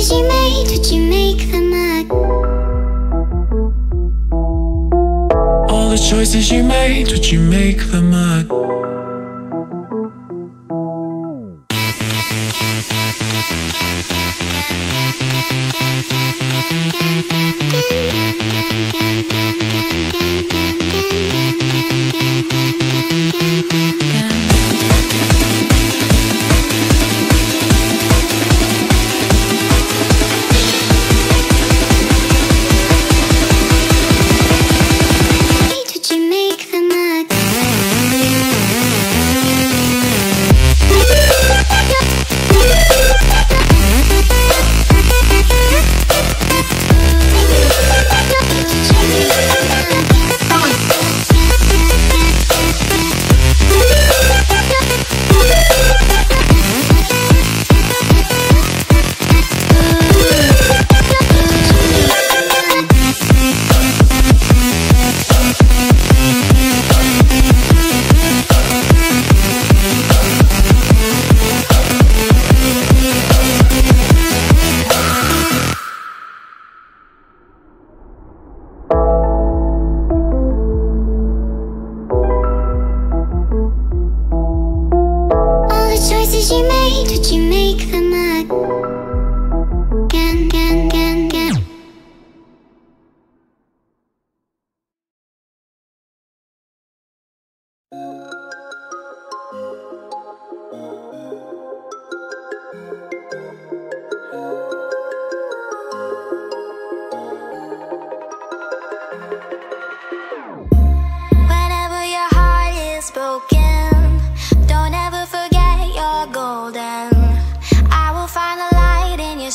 choices you made, did you make them again? All the choices you made, did you make them again?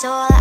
soul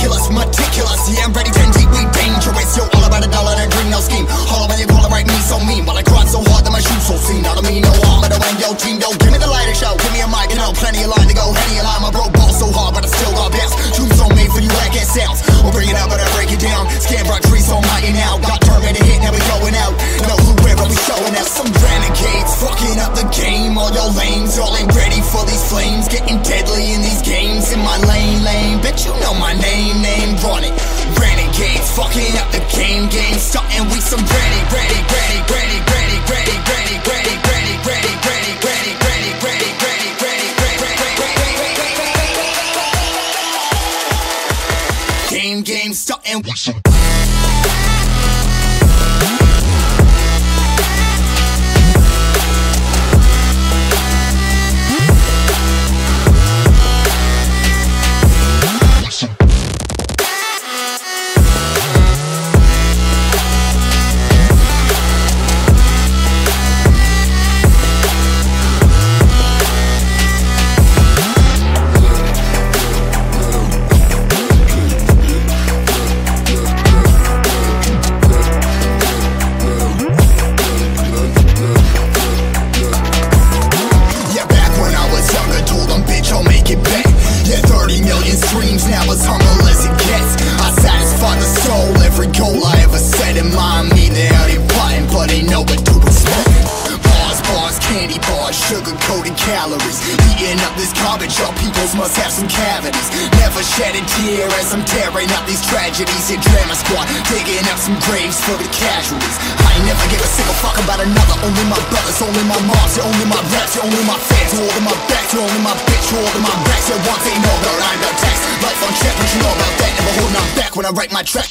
ridiculous, meticulous. Yeah, I'm ready, 10 name. Run it. Renegades fucking up the game, game. Starting we some ready, ready, ready, ready, ready, ready, ready, ready, ready, ready, ready, ready, ready, ready, ready, ready, ready, ready, Game, game, starting we some. Y'all must have some cavities. Never shed a tear as I'm tearing up these tragedies. Your drama squad, digging up some graves for the casualties. I never give a single fuck about another. Only my brothers, only my moms, you're only my reps, you're only my fans. You're all my back, you're only my bitch, you're all my backs. You're one no, but I'm the text. Life on check, but you know about that. Never holding on back when I write my track.